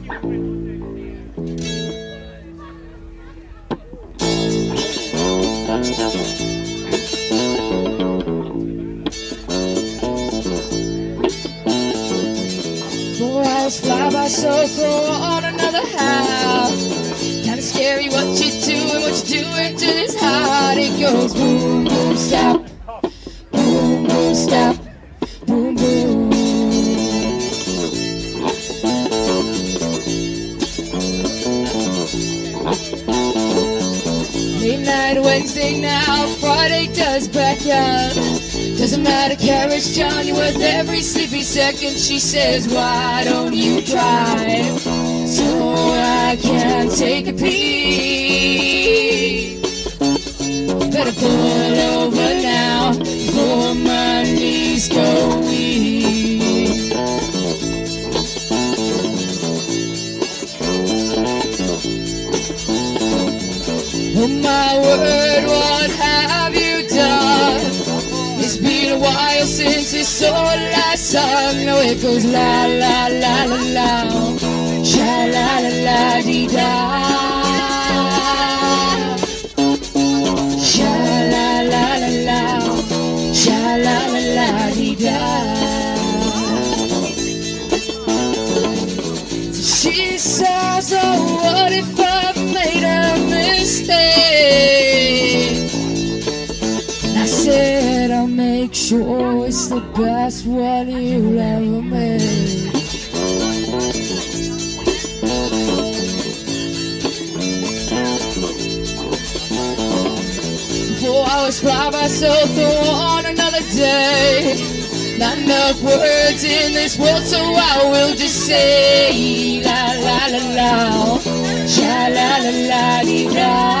Four hours fly by so throw on another half. Kinda scary what you're doing, what you're doing to this heart. It goes boom, boom, stop. Wednesday now, Friday does back up. Doesn't matter, Carriage John, you're every sleepy second. She says, Why don't you drive so I can take a peek? Oh my word, what have you done? It's been a while since this soul last sung. Now it goes la la la la la, sha la la la dee da, sha la la la la, sha la la la dee da. Says, oh, what if I made a mistake? And I said, I'll make sure it's the best one you'll ever make. Four hours fly by throw on another day. Not enough words in this world, so I will just say la la la la, sha la la la da,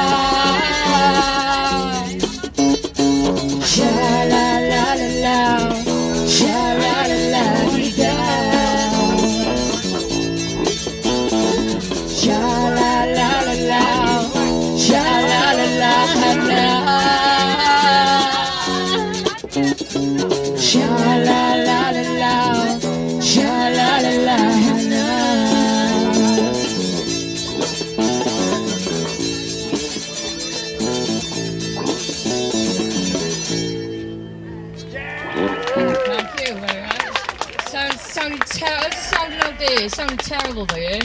sounded terrible. Sounded out there. Sounded terrible, do you?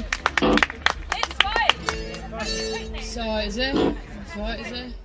It's fine. So is it? So is it?